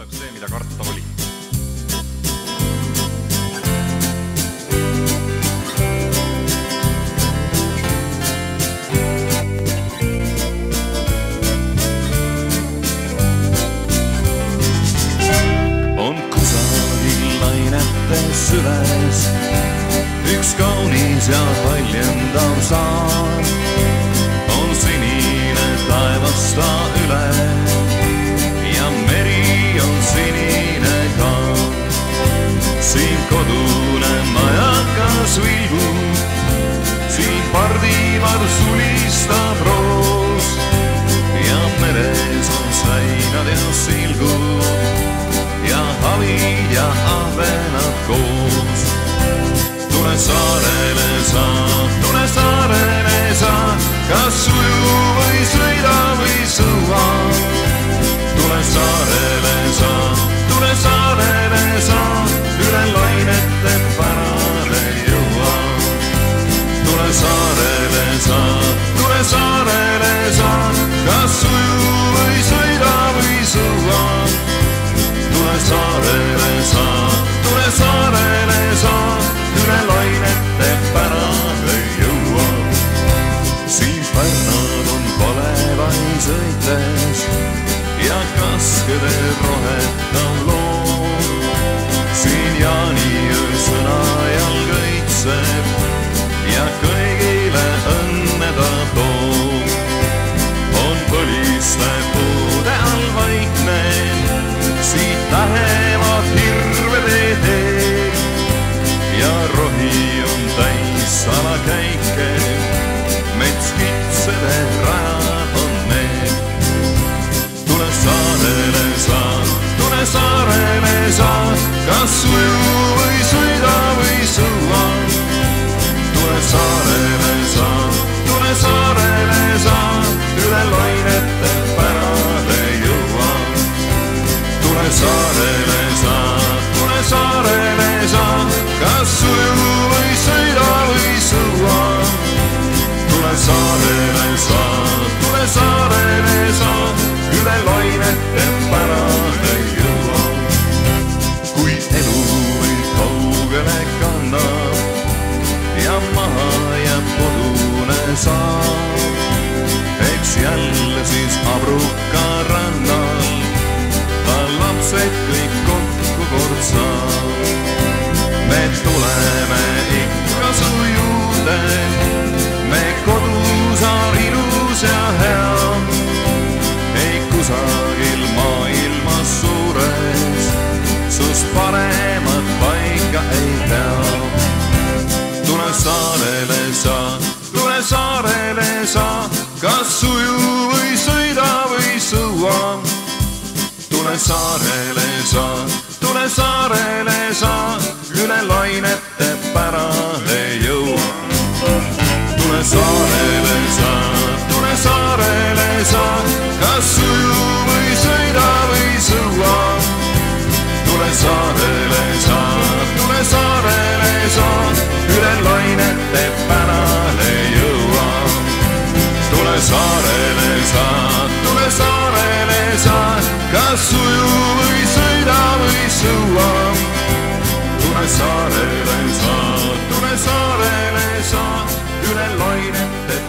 tuleb see, mida karta oli. Pardivar sulistab roos ja meres on säinad ja silgud ja havid ja ahvenad koos. tule saarele siin pärnad on palevaid sõites ja kaskede rohetav kas uju või sõida või sõua. tule saarele sa, saar, eks jälle siis Abruka rannal ta lapsed kõik kokku kord saab. me tuleme ikka su juurde, me kodusaar ilus ja hea. ei kusagil maailmas suures, sust paremat paika ei pea. tule saarele sa, tule saarele sa, kas uju või sõida või sõua tule saarele sa, tule saarele sa, üle lainete pärale jõua. tule saarele sa, tule saarele sa, kas uju või sõida või sõua. tule saarele sa, tule saarele saarele sa, tule saarele sa, kas uju või sõida või sõua. tule saarele sa, tule saarele sa, üle lainete